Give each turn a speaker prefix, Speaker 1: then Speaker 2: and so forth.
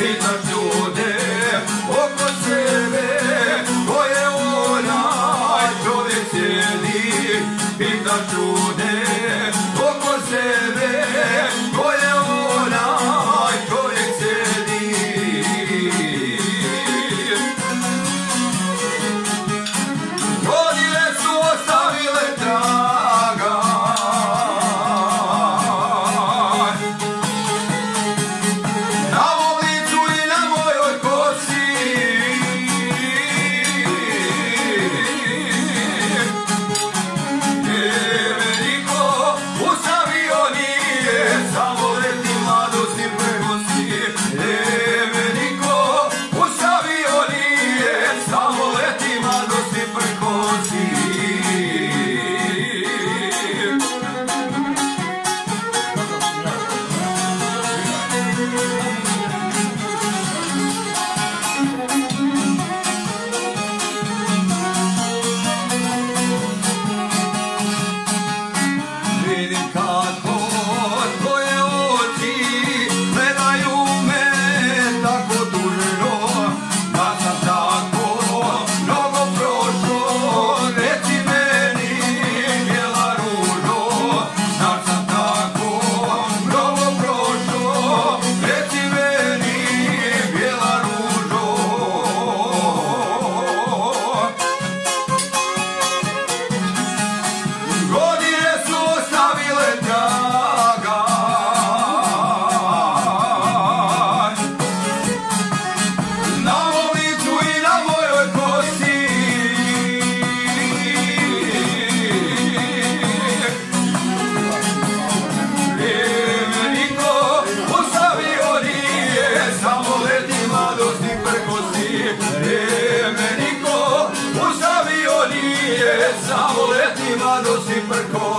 Speaker 1: Pitaš ljude oko sebe Ko je onaj čovjek sjedi Pitaš ljude oko sebe, Brasil.